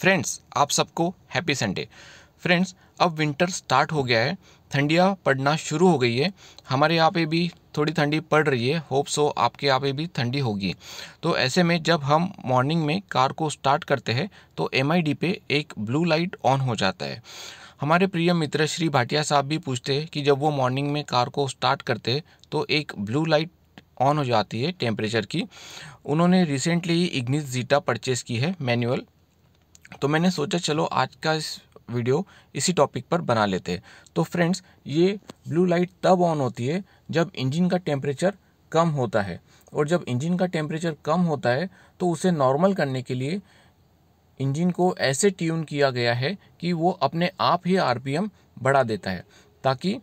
Friends आप सबको happy Sunday friends अब विंटर स्टार्ट हो गया है. ठंडियाँ पड़ना शुरू हो गई है. हमारे यहाँ पे भी थोड़ी ठंडी पड़ रही है. होप सो आपके यहाँ पे भी ठंडी होगी. तो ऐसे में जब हम मॉर्निंग में कार को स्टार्ट करते हैं तो एमआईडी पे एक ब्लू लाइट ऑन हो जाता है. हमारे प्रिय मित्र श्री भाटिया साहब भी पूछते हैं कि जब वो मॉर्निंग में कार को स्टार्ट करते हैं तो एक ब्लू लाइट ऑन हो जाती है टेम्परेचर की. उन्होंने रिसेंटली ही इग्निस जीटा परचेज़ की है मैनुअल तो मैंने सोचा, चलो आज का इस वीडियो इसी टॉपिक पर बना लेते हैं। तो फ्रेंड्स ये ब्लू लाइट तब ऑन होती है जब इंजन का टेम्परेचर कम होता है। और जब इंजन का टेम्परेचर कम होता है तो उसे नॉर्मल करने के लिए इंजन को ऐसे ट्यून किया गया है कि वो अपने आप ही आरपीएम बढ़ा देता है, ताकि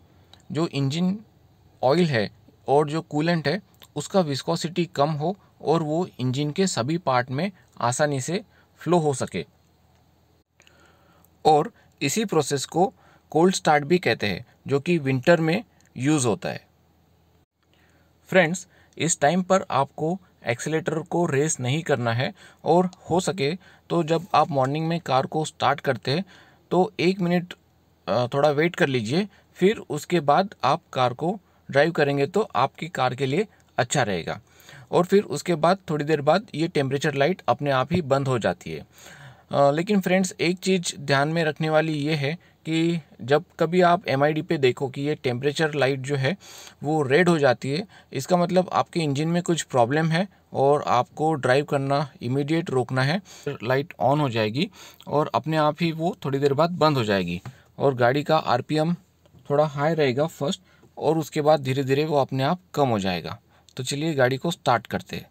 जो इंजन ऑयल है और जो कूलेंट है, उसका विस्कोसिटी कम हो और वो इंजन के सभी पार्ट में आसानी से फ्लो हो सके। और इसी प्रोसेस को कोल्ड स्टार्ट भी कहते हैं, जो कि विंटर में यूज़ होता है। फ्रेंड्स इस टाइम पर आपको एक्सीटर को रेस नहीं करना है और हो सके तो जब आप मॉर्निंग में कार को स्टार्ट करते हैं तो एक मिनट थोड़ा वेट कर लीजिए, फिर उसके बाद आप कार को ड्राइव करेंगे तो आपकी कार के लिए अच्छा रहेगा। और फिर उसके बाद थोड़ी देर बाद ये टेम्परेचर लाइट अपने आप ही बंद हो जाती है। लेकिन फ्रेंड्स एक चीज़ ध्यान में रखने वाली ये है कि जब कभी आप एमआईडी पे देखो कि ये टेम्परेचर लाइट जो है, वो रेड हो जाती है, इसका मतलब आपके इंजन में कुछ प्रॉब्लम है और आपको ड्राइव करना इमीडिएट रोकना है लाइट ऑन हो जाएगी और अपने आप ही वो थोड़ी देर बाद बंद हो जाएगी और गाड़ी का आरपीएम थोड़ा हाई रहेगा फ़र्स्ट और उसके बाद धीरे धीरे वो अपने आप कम हो जाएगा। तो चलिए गाड़ी को स्टार्ट करते हैं।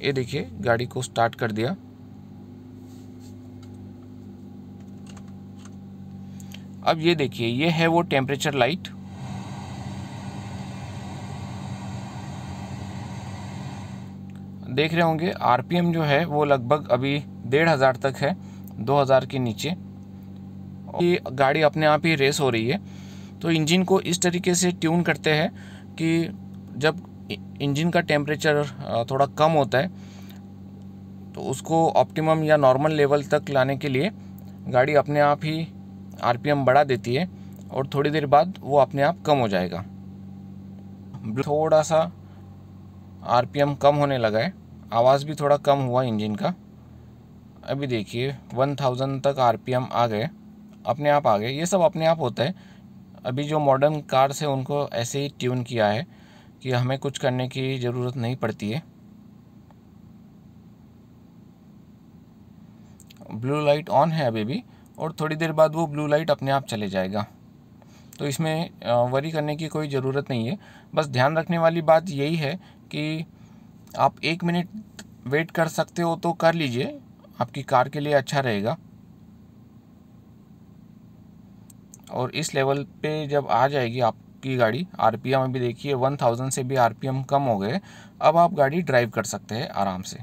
ये देखिए, गाड़ी को स्टार्ट कर दिया। अब ये देखिए, ये है वो टेम्परेचर लाइट देख रहे होंगे आरपीएम जो है, वो लगभग अभी डेढ़ हज़ार तक है, दो हज़ार के नीचे। ये गाड़ी अपने आप ही रेस हो रही है। तो इंजन को इस तरीके से ट्यून करते हैं कि जब इंजन का टेम्परेचर थोड़ा कम होता है तो उसको ऑप्टिमम या नॉर्मल लेवल तक लाने के लिए गाड़ी अपने आप ही आरपीएम बढ़ा देती है और थोड़ी देर बाद वो अपने आप कम हो जाएगा। थोड़ा सा आरपीएम कम होने लगा है, आवाज़ भी थोड़ा कम हुआ इंजन का। अभी देखिए वन थाउज़ेंड तक आरपीएम आ गए, अपने आप आ गए, ये सब अपने आप होता है। अभी जो मॉडर्न कार्स है, उनको ऐसे ही ट्यून किया है कि हमें कुछ करने की ज़रूरत नहीं पड़ती है। ब्लू लाइट ऑन है अभी भी, और थोड़ी देर बाद वो ब्लू लाइट अपने आप चले जाएगा। तो इसमें वरी करने की कोई ज़रूरत नहीं है। बस ध्यान रखने वाली बात यही है कि आप एक मिनट वेट कर सकते हो तो कर लीजिए। आपकी कार के लिए अच्छा रहेगा। और इस लेवल पे जब आ जाएगी आपकी गाड़ी आरपीएम अभी देखिए 1000 से भी आरपीएम कम हो गए। अब आप गाड़ी ड्राइव कर सकते हैं आराम से।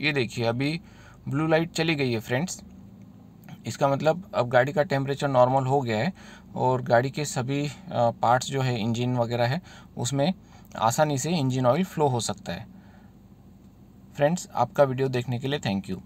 ये देखिए, अभी ब्लू लाइट चली गई है फ्रेंड्स। इसका मतलब अब गाड़ी का टेम्परेचर नॉर्मल हो गया है और गाड़ी के सभी पार्ट्स जो है, इंजन वगैरह है, उसमें आसानी से इंजन ऑयल फ्लो हो सकता है। फ्रेंड्स आपका वीडियो देखने के लिए थैंक यू